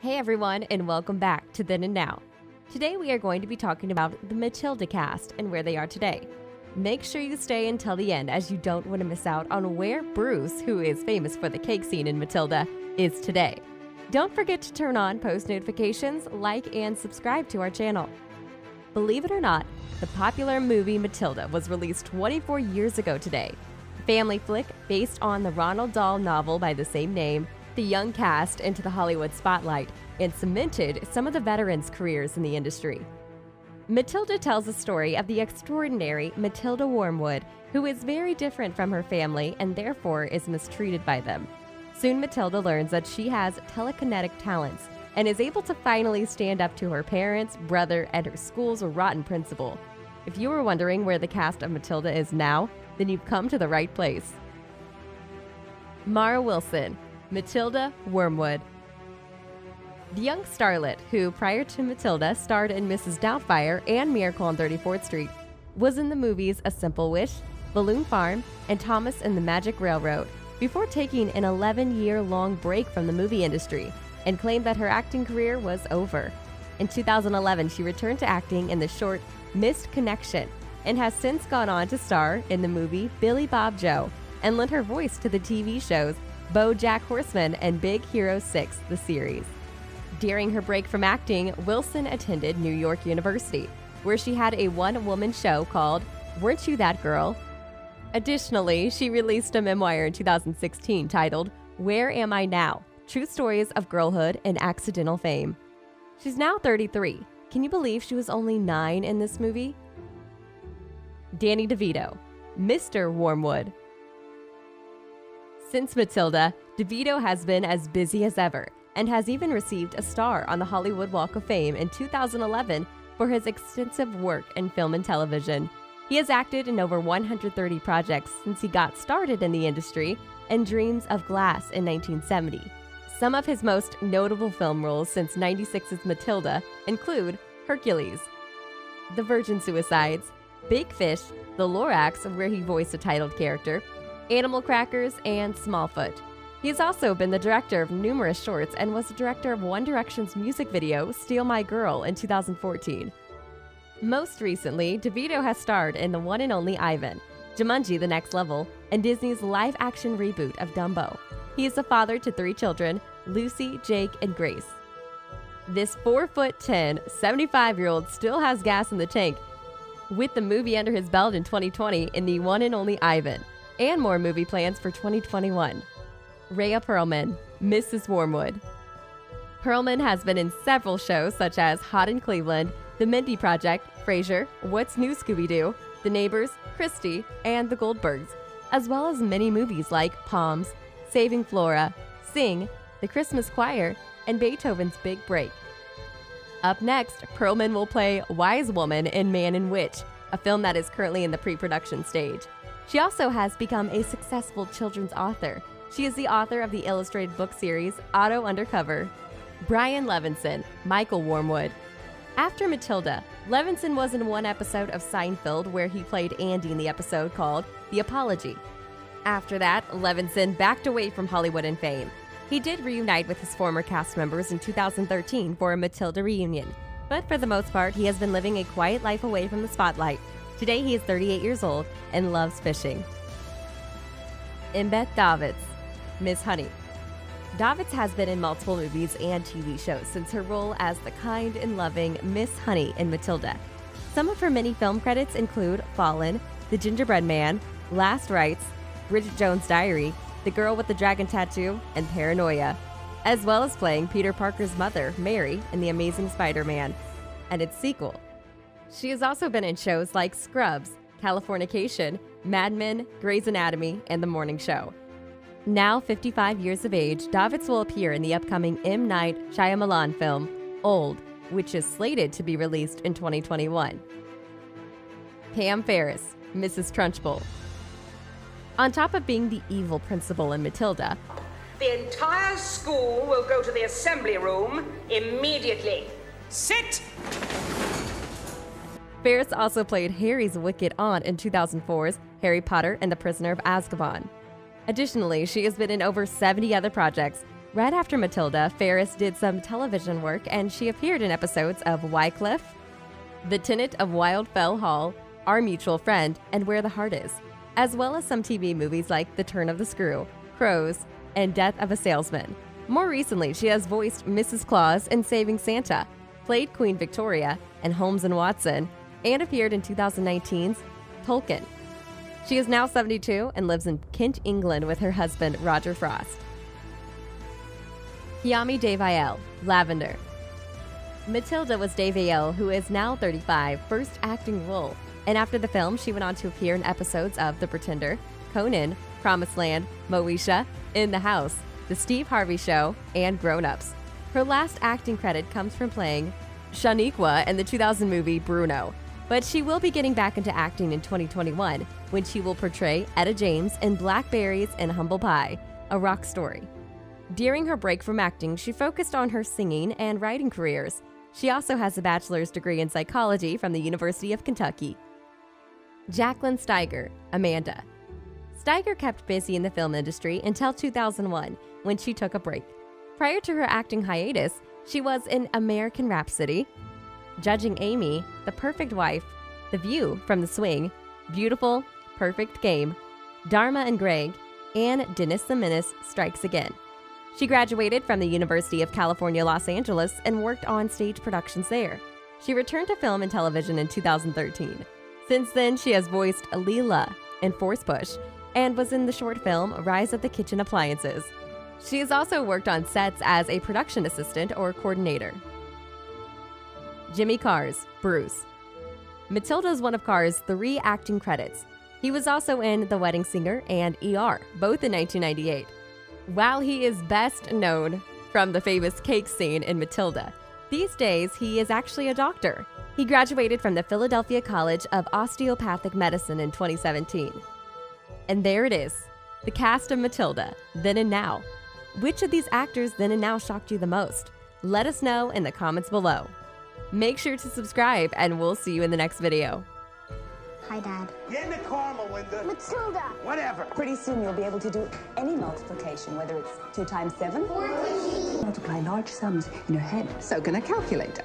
Hey everyone, and welcome back to Then and Now. Today we are going to be talking about the Matilda cast and where they are today. Make sure you stay until the end as you don't want to miss out on where Bruce, who is famous for the cake scene in Matilda, is today. Don't forget to turn on post notifications, like, and subscribe to our channel. Believe it or not, the popular movie Matilda was released 24 years ago today. Family flick based on the Roald Dahl novel by the same name, the young cast into the Hollywood spotlight and cemented some of the veterans' careers in the industry. Matilda tells the story of the extraordinary Matilda Wormwood, who is very different from her family and therefore is mistreated by them. Soon, Matilda learns that she has telekinetic talents and is able to finally stand up to her parents, brother, and her school's rotten principal. If you were wondering where the cast of Matilda is now, then you've come to the right place. Mara Wilson, Matilda Wormwood. The young starlet, who prior to Matilda starred in Mrs. Doubtfire and Miracle on 34th Street, was in the movies A Simple Wish, Balloon Farm, and Thomas and the Magic Railroad before taking an 11 year long break from the movie industry and claimed that her acting career was over. In 2011, she returned to acting in the short Missed Connection and has since gone on to star in the movie Billy Bob Joe and lent her voice to the TV shows BoJack Horseman and Big Hero 6, the series. During her break from acting, Wilson attended New York University, where she had a one woman show called Weren't You That Girl? Additionally, she released a memoir in 2016 titled Where Am I Now? True Stories of Girlhood and Accidental Fame. She's now 33. Can you believe she was only nine in this movie? Danny DeVito, Mr. Wormwood. Since Matilda, DeVito has been as busy as ever and has even received a star on the Hollywood Walk of Fame in 2011 for his extensive work in film and television. He has acted in over 130 projects since he got started in the industry and Dreams of Glass in 1970. Some of his most notable film roles since 96's Matilda include Hercules, The Virgin Suicides, Big Fish, The Lorax, where he voiced a titled character, Animal Crackers, and Smallfoot. He has also been the director of numerous shorts and was the director of One Direction's music video, Steal My Girl, in 2014. Most recently, DeVito has starred in the one and only Ivan, Jumanji The Next Level, and Disney's live action reboot of Dumbo. He is the father to three children Lucy, Jake, and Grace. This 4 foot 10, 75 year old still has gas in the tank with the movie under his belt in 2020 in the one and only Ivan and more movie plans for 2021. Rhea Perlman, Mrs. Wormwood. Perlman has been in several shows such as Hot in Cleveland, The Mindy Project, Frasier, What's New Scooby Doo, The Neighbors, Christie, and The Goldbergs, as well as many movies like Poms, Saving Flora, Sing, The Christmas Choir, and Beethoven's Big Break. Up next, Perlman will play Wise Woman in Man and Witch, a film that is currently in the pre production stage. She also has become a successful children's author. She is the author of the illustrated book series Otto Undercover. Brian Levinson, Michael Wormwood. After Matilda, Levinson was in one episode of Seinfeld where he played Andy in the episode called The Apology. After that, Levinson backed away from Hollywood and fame. He did reunite with his former cast members in 2013 for a Matilda reunion, but for the most part, he has been living a quiet life away from the spotlight Today he is 38 years old and loves fishing. Embeth Davidtz, Miss Honey. Davidtz has been in multiple movies and TV shows since her role as the kind and loving Miss Honey in Matilda. Some of her many film credits include Fallen, The Gingerbread Man, Last Rites, Bridget Jones' Diary, The Girl with the Dragon Tattoo, and Paranoia, as well as playing Peter Parker's mother, Mary, in The Amazing Spider Man, and its sequel, she has also been in shows like Scrubs, Californication, Mad Men, Grey's Anatomy, and The Morning Show. Now 55 years of age, Davidtz will appear in the upcoming M. Night Shyamalan film, Old, which is slated to be released in 2021. Pam Ferris, Mrs. Trunchbull. On top of being the evil principal in Matilda, the entire school will go to the assembly room immediately. Sit! Ferris also played Harry's wicked aunt in 2004's Harry Potter and the Prisoner of Azkaban. Additionally, she has been in over 70 other projects, Right after Matilda, Ferris did some television work and she appeared in episodes of Wycliffe, The Tenant of Wildfell Hall, Our Mutual Friend, and Where the Heart Is, as well as some TV movies like The Turn of the Screw, Crows, and Death of a Salesman. More recently, she has voiced Mrs. Claus in Saving Santa, played Queen Victoria and Holmes and Watson, and appeared in 2019's Tolkien. She is now 72 and lives in Kent, England with her husband, Roger Frost. Kiami Davael, Lavender. Matilda was Davael, who is now 35, first acting role, and after the film, she went on to appear in episodes of The Pretender, Conan, Promised Land, Moesha, In the House, The Steve Harvey Show, and Grown Ups. Her last acting credit comes from playing Shaniqua in the 2000 movie Bruno, but she will be getting back into acting in 2021 when she will portray Etta James in Blackberries and Humble Pie, a rock story. During her break from acting, she focused on her singing and writing careers. She also has a bachelor's degree in psychology from the University of Kentucky. Jacqueline Steiger, Amanda. Steiger kept busy in the film industry until 2001 when she took a break. Prior to her acting hiatus, she was in American Rhapsody, Judging Amy, The Perfect Wife, The View from the Swing, Beautiful, Perfect Game, Dharma and Greg, and Dennis the Menace Strikes Again. She graduated from the University of California, Los Angeles and worked on stage productions there. She returned to film and television in 2013. Since then, she has voiced Leela in Force Push and was in the short film Rise of the Kitchen Appliances. She has also worked on sets as a production assistant or coordinator. Jimmy Karz Bruce. Matilda is one of Karz three acting credits. He was also in The Wedding Singer and ER, both in 1998. While he is best known from the famous cake scene in Matilda, these days he is actually a doctor. He graduated from the Philadelphia College of Osteopathic Medicine in 2017. And there it is the cast of Matilda, then and now. Which of these actors then and now shocked you the most? Let us know in the comments below. Make sure to subscribe, and we'll see you in the next video. Hi, Dad. Get in the car, Melinda. Matilda! Whatever. Pretty soon you'll be able to do any multiplication, whether it's 2 times 7 14. multiply large sums in your head. So can a calculator.